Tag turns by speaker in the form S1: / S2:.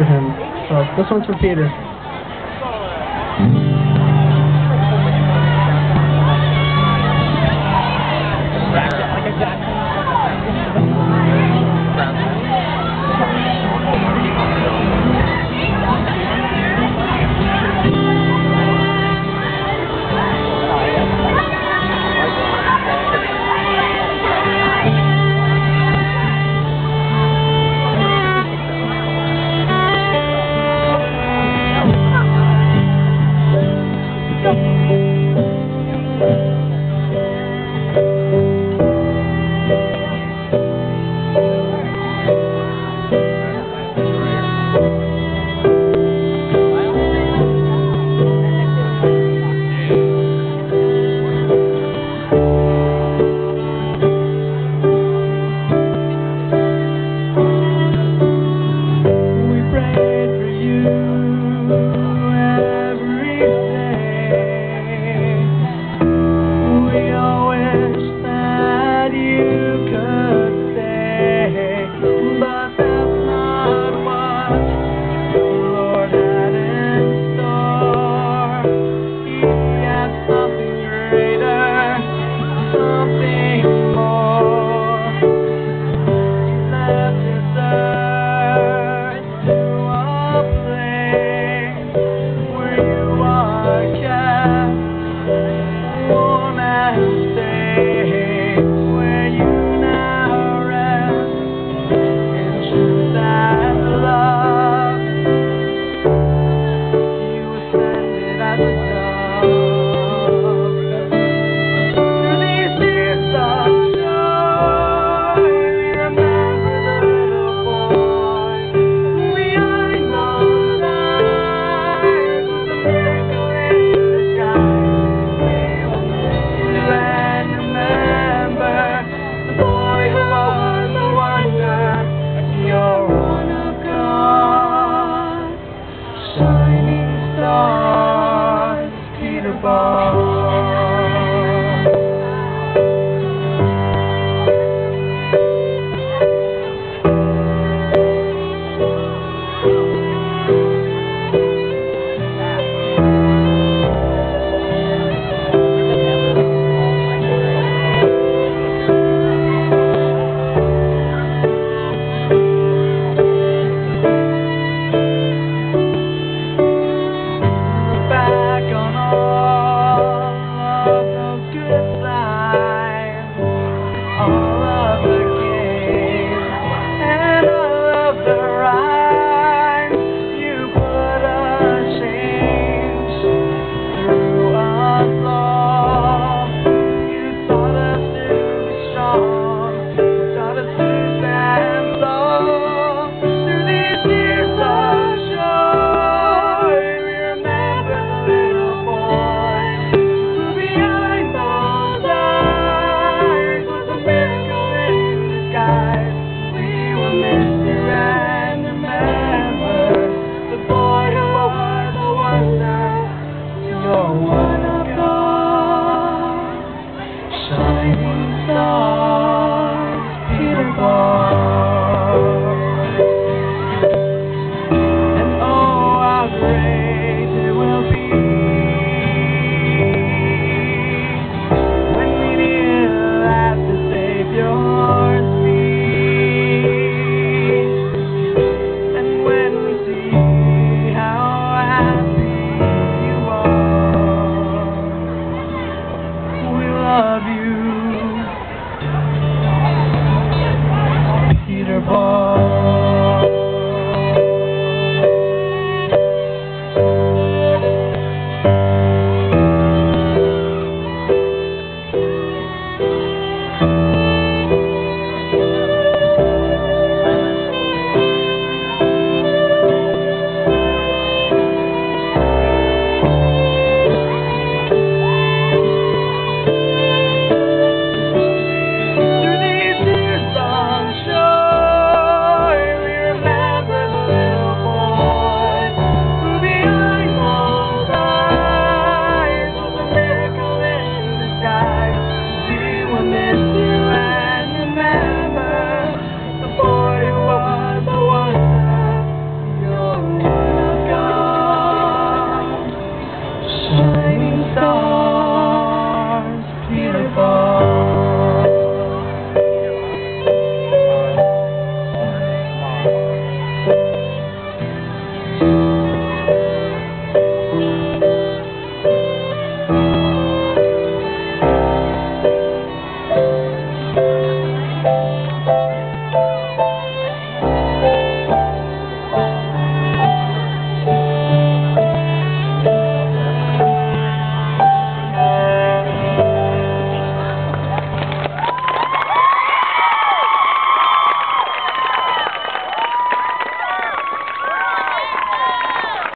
S1: for him. So this one's for Peter.